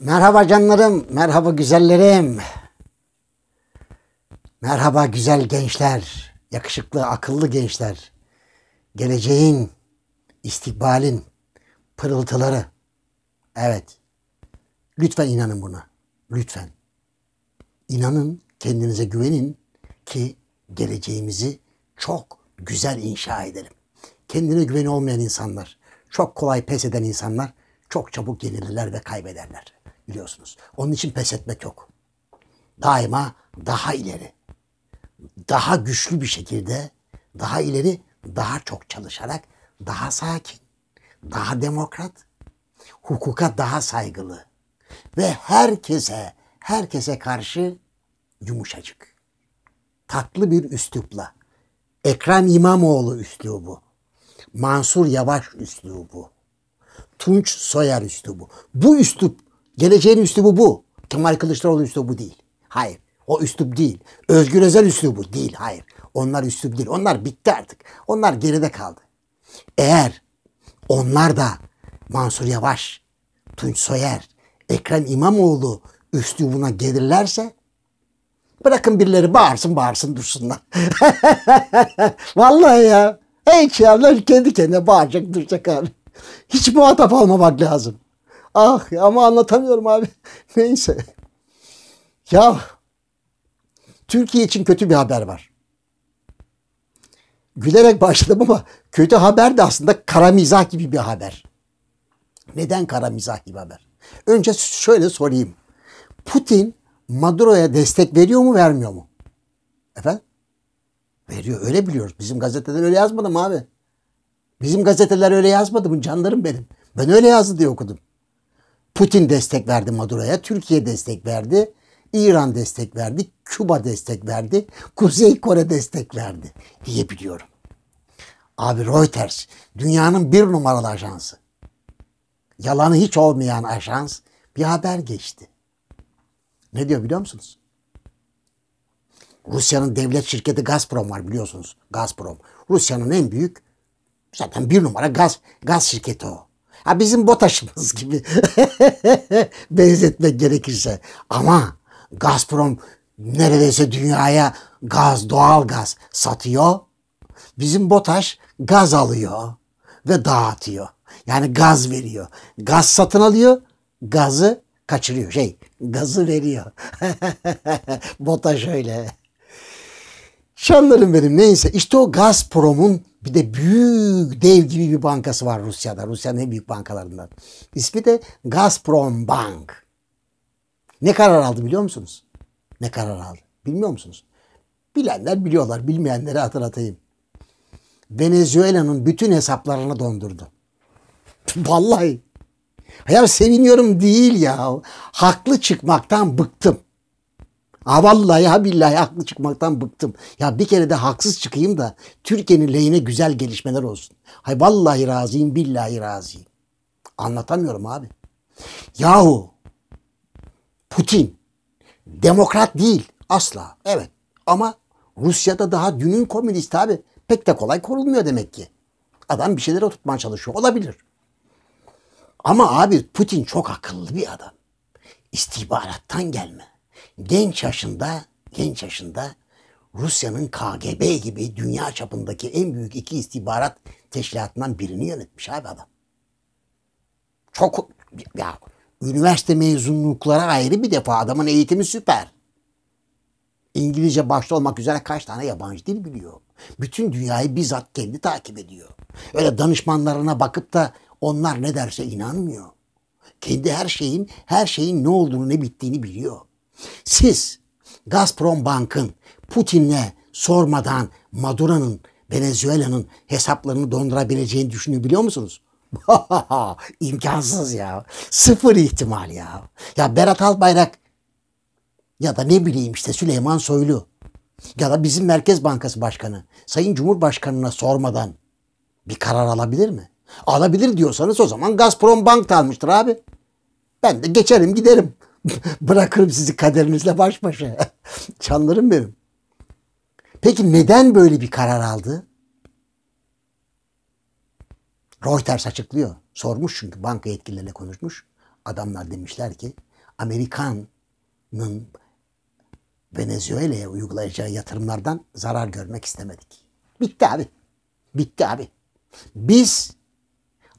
Merhaba canlarım, merhaba güzellerim. Merhaba güzel gençler, yakışıklı, akıllı gençler. Geleceğin, istikbalin pırıltıları. Evet. Lütfen inanın buna. Lütfen. İnanın, kendinize güvenin ki geleceğimizi çok güzel inşa edelim. Kendine güveni olmayan insanlar, çok kolay pes eden insanlar çok çabuk yenilirler ve kaybederler biliyorsunuz. Onun için pes etmek yok. Daima daha ileri, daha güçlü bir şekilde, daha ileri, daha çok çalışarak, daha sakin, daha demokrat, hukuka daha saygılı ve herkese, herkese karşı yumuşacık, tatlı bir üslupla. Ekrem İmamoğlu üslubu, Mansur Yavaş üslubu, Tunç Soyer üslubu. Bu üslup, geleceğin üslubu bu. Kemal Kılıçdaroğlu üslubu değil. Hayır. O üslup değil. Özgür Özel üslubu değil. Hayır. Onlar üslup değil. Onlar bitti artık. Onlar geride kaldı. Eğer onlar da Mansur Yavaş, Tunç Soyer, Ekrem İmamoğlu üslubuna gelirlerse bırakın birileri bağırsın bağırsın dursunlar. Vallahi ya. Hiç ya kendi kendine bağıracak duracak abi. Hiç muhatap almamak lazım. Ah ama anlatamıyorum abi. Neyse. Ya Türkiye için kötü bir haber var. Gülerek başladım ama kötü haber de aslında kara mizah gibi bir haber. Neden kara mizah gibi haber? Önce şöyle sorayım. Putin Maduro'ya destek veriyor mu vermiyor mu? Efendim? Veriyor öyle biliyoruz. Bizim gazeteden öyle yazmadım abi. Bizim gazeteler öyle yazmadı mı canlarım benim. Ben öyle yazdı diye okudum. Putin destek verdi Maduro'ya, Türkiye destek verdi, İran destek verdi, Küba destek verdi, Kuzey Kore destek verdi diye. Abi Reuters dünyanın bir numaralı ajansı. Yalanı hiç olmayan ajans bir haber geçti. Ne diyor biliyor musunuz? Rusya'nın devlet şirketi Gazprom var biliyorsunuz. Gazprom. Rusya'nın en büyük zaten bir numara gaz gaz şirketi o. Ha bizim BOTAŞ'ımız gibi benzetmek gerekirse. Ama Gazprom neredeyse dünyaya gaz, doğal gaz satıyor. Bizim BOTAŞ gaz alıyor ve dağıtıyor. Yani gaz veriyor. Gaz satın alıyor, gazı kaçırıyor. Şey, gazı veriyor. BOTAŞ öyle. Şanlarım benim neyse. İşte o Gazprom'un bir de büyük dev gibi bir bankası var Rusya'da. Rusya'nın en büyük bankalarından. İsmi de Gazprom Bank. Ne karar aldı biliyor musunuz? Ne karar aldı? Bilmiyor musunuz? Bilenler biliyorlar. Bilmeyenlere hatırlatayım. Venezuela'nın bütün hesaplarını dondurdu. Vallahi. Ya seviniyorum değil ya. Haklı çıkmaktan bıktım. Ha vallahi ha billahi haklı çıkmaktan bıktım. Ya bir kere de haksız çıkayım da Türkiye'nin lehine güzel gelişmeler olsun. Hay vallahi razıyım billahi razıyım. Anlatamıyorum abi. Yahu Putin demokrat değil asla. Evet ama Rusya'da daha dünün komünist abi. Pek de kolay korulmuyor demek ki. Adam bir şeyleri oturtmaya çalışıyor. Olabilir. Ama abi Putin çok akıllı bir adam. İstihbarattan gelme genç yaşında genç yaşında Rusya'nın KGB gibi dünya çapındaki en büyük iki istihbarat teşkilatından birini yönetmiş abi adam. Çok ya üniversite mezunlukları ayrı bir defa adamın eğitimi süper. İngilizce başta olmak üzere kaç tane yabancı dil biliyor. Bütün dünyayı bizzat kendi takip ediyor. Öyle danışmanlarına bakıp da onlar ne derse inanmıyor. Kendi her şeyin, her şeyin ne olduğunu, ne bittiğini biliyor. Siz Gazprom Bank'ın Putin'le sormadan Maduro'nun Venezuela'nın hesaplarını dondurabileceğini düşünebiliyor musunuz? İmkansız ya. Sıfır ihtimal ya. Ya Berat Albayrak ya da ne bileyim işte Süleyman Soylu ya da bizim Merkez Bankası Başkanı Sayın Cumhurbaşkanı'na sormadan bir karar alabilir mi? Alabilir diyorsanız o zaman Gazprom Bank almıştır abi. Ben de geçerim giderim. Bırakırım sizi kaderinizle baş başa. Canlarım benim. Peki neden böyle bir karar aldı? Reuters açıklıyor. Sormuş çünkü banka yetkililerine konuşmuş. Adamlar demişler ki Amerikan'ın Venezuela'ya uygulayacağı yatırımlardan zarar görmek istemedik. Bitti abi. Bitti abi. Biz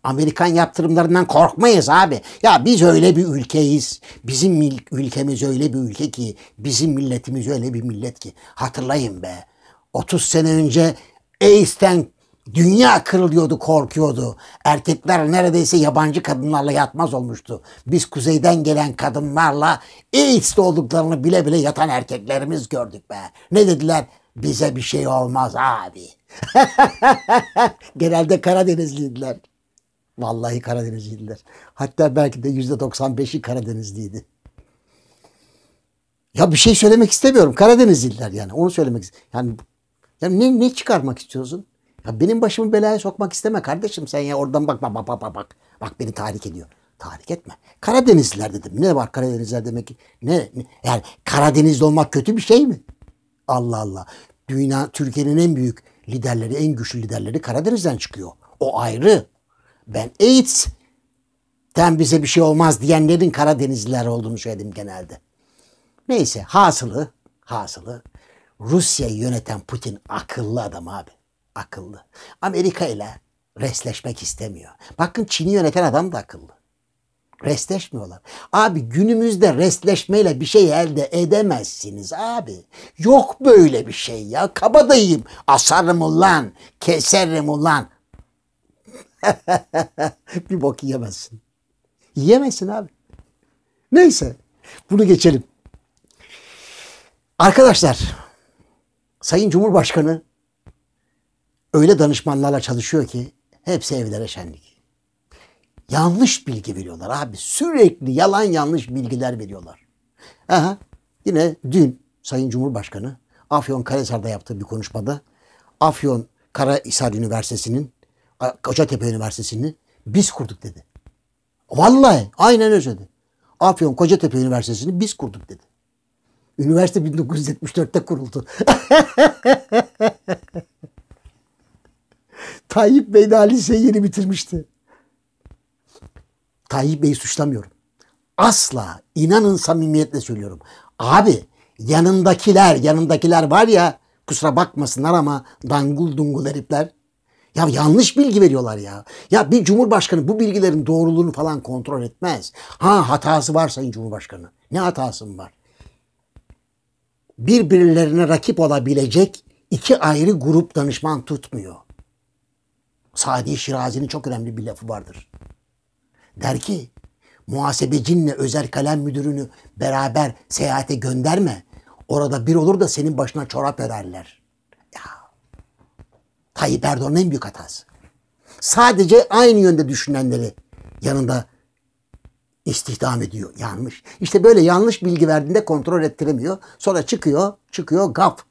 Amerikan yaptırımlarından korkmayız abi. Ya biz öyle bir ülkeyiz. Bizim ülkemiz öyle bir ülke ki bizim milletimiz öyle bir millet ki. Hatırlayın be. 30 sene önce AIDS'ten dünya kırılıyordu, korkuyordu. Erkekler neredeyse yabancı kadınlarla yatmaz olmuştu. Biz kuzeyden gelen kadınlarla AIDS'te olduklarını bile bile yatan erkeklerimiz gördük be. Ne dediler? Bize bir şey olmaz abi. Genelde Karadenizliydiler. Vallahi Karadenizliydiler. Hatta belki de yüzde 95'i Karadenizliydi. Ya bir şey söylemek istemiyorum. Karadenizliler yani. Onu söylemek istiyorum. Yani, yani ne, ne çıkarmak istiyorsun? Ya benim başımı belaya sokmak isteme kardeşim sen ya oradan bak bak bak bak bak. Bak beni tahrik ediyor. Tahrik etme. Karadenizliler dedim. Ne var Karadenizliler demek ki? Ne? Yani Karadenizli olmak kötü bir şey mi? Allah Allah. Dünya Türkiye'nin en büyük liderleri, en güçlü liderleri Karadeniz'den çıkıyor. O ayrı. Ben AIDS'ten bize bir şey olmaz diyenlerin Karadenizliler olduğunu söyledim genelde. Neyse hasılı, hasılı Rusya'yı yöneten Putin akıllı adam abi. Akıllı. Amerika ile resleşmek istemiyor. Bakın Çin'i yöneten adam da akıllı. Restleşmiyorlar. Abi günümüzde restleşmeyle bir şey elde edemezsiniz abi. Yok böyle bir şey ya. Kabadayım. Asarım ulan. Keserim ulan. bir bok yiyemezsin. Yiyemezsin abi. Neyse. Bunu geçelim. Arkadaşlar Sayın Cumhurbaşkanı öyle danışmanlarla çalışıyor ki hepsi evlere şenlik. Yanlış bilgi veriyorlar abi. Sürekli yalan yanlış bilgiler veriyorlar. Aha, yine dün Sayın Cumhurbaşkanı Afyon Karahisar'da yaptığı bir konuşmada Afyon Karahisar Üniversitesi'nin Kocatepe Üniversitesi'ni biz kurduk dedi. Vallahi aynen öyle dedi. Afyon Kocatepe Üniversitesi'ni biz kurduk dedi. Üniversite 1974'te kuruldu. Tayyip Bey daha liseyi yeni bitirmişti. Tayyip Bey'i suçlamıyorum. Asla inanın samimiyetle söylüyorum. Abi yanındakiler yanındakiler var ya kusura bakmasınlar ama dangul dungul herifler. Ya yanlış bilgi veriyorlar ya. Ya bir cumhurbaşkanı bu bilgilerin doğruluğunu falan kontrol etmez. Ha hatası var sayın cumhurbaşkanı. Ne hatası mı var? Birbirlerine rakip olabilecek iki ayrı grup danışman tutmuyor. Sadi Şirazi'nin çok önemli bir lafı vardır. Der ki muhasebecinle özel kalem müdürünü beraber seyahate gönderme. Orada bir olur da senin başına çorap örerler. Tayyip Erdoğan'ın en büyük hatası. Sadece aynı yönde düşünenleri yanında istihdam ediyor. Yanlış. İşte böyle yanlış bilgi verdiğinde kontrol ettiremiyor. Sonra çıkıyor, çıkıyor gaf.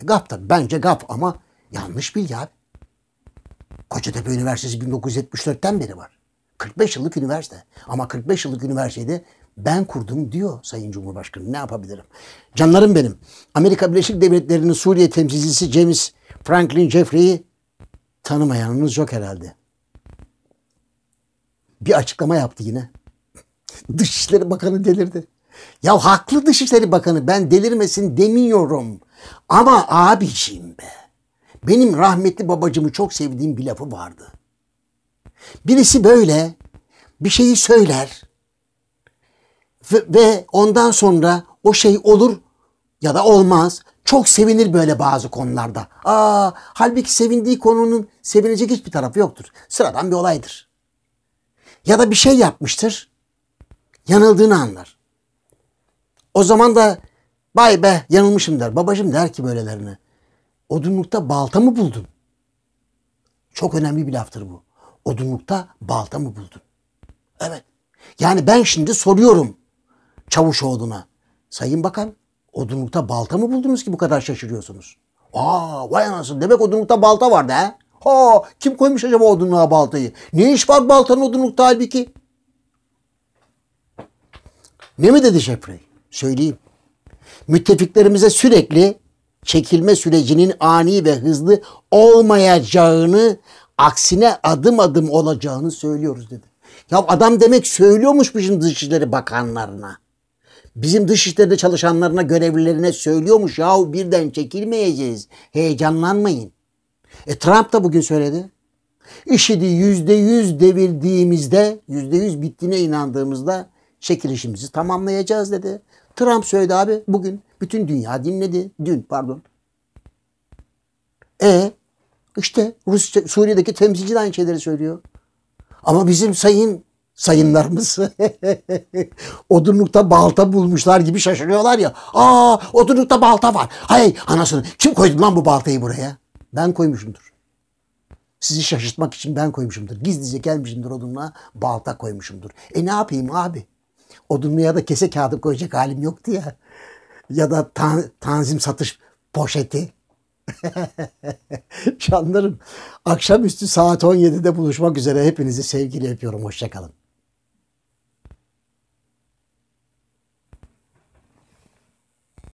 Gaf tabii. Bence gaf ama yanlış bilgi abi. Kocatepe Üniversitesi 1974'ten beri var. 45 yıllık üniversite. Ama 45 yıllık üniversitede ben kurdum diyor Sayın Cumhurbaşkanı. Ne yapabilirim? Canlarım benim. Amerika Birleşik Devletleri'nin Suriye temsilcisi James Franklin Jeffrey'i tanımayanınız yok herhalde. Bir açıklama yaptı yine. Dışişleri Bakanı delirdi. Ya haklı Dışişleri Bakanı ben delirmesin demiyorum. Ama abiciğim be. Benim rahmetli babacımı çok sevdiğim bir lafı vardı. Birisi böyle bir şeyi söyler ve, ve ondan sonra o şey olur ya da olmaz. Çok sevinir böyle bazı konularda. Aa, halbuki sevindiği konunun sevinecek hiçbir tarafı yoktur. Sıradan bir olaydır. Ya da bir şey yapmıştır. Yanıldığını anlar. O zaman da vay be yanılmışım der. Babacım der ki böylelerine. Odunlukta balta mı buldun? Çok önemli bir laftır bu. Odunlukta balta mı buldun? Evet. Yani ben şimdi soruyorum Çavuşoğlu'na. Sayın Bakan odunlukta balta mı buldunuz ki bu kadar şaşırıyorsunuz? Aa vay anasını demek odunlukta balta vardı ha? Ha kim koymuş acaba odunluğa baltayı? Ne iş var baltanın odunlukta halbuki? Ne mi dedi Jeffrey? Söyleyeyim. Müttefiklerimize sürekli çekilme sürecinin ani ve hızlı olmayacağını, aksine adım adım olacağını söylüyoruz dedi. Ya adam demek söylüyormuş bizim Dışişleri Bakanlarına. Bizim dışişleride çalışanlarına, görevlilerine söylüyormuş. Yahu birden çekilmeyeceğiz. Heyecanlanmayın. E Trump da bugün söyledi. IŞİD'i yüzde yüz devirdiğimizde, yüzde yüz bittiğine inandığımızda çekilişimizi tamamlayacağız dedi. Trump söyledi abi bugün. Bütün dünya dinledi. Dün pardon. E işte Rusya, Suriye'deki temsilci de aynı şeyleri söylüyor. Ama bizim sayın sayınlarımız odunlukta balta bulmuşlar gibi şaşırıyorlar ya. Aa odunlukta balta var. Hay anasını kim koydu lan bu baltayı buraya? Ben koymuşumdur. Sizi şaşırtmak için ben koymuşumdur. Gizlice gelmişimdir odunluğa balta koymuşumdur. E ne yapayım abi? Odunluğa da kese kağıdı koyacak halim yoktu ya. Ya da tan tanzim satış poşeti. Canlarım akşamüstü saat 17'de buluşmak üzere hepinizi sevgiyle öpüyorum. Hoşçakalın.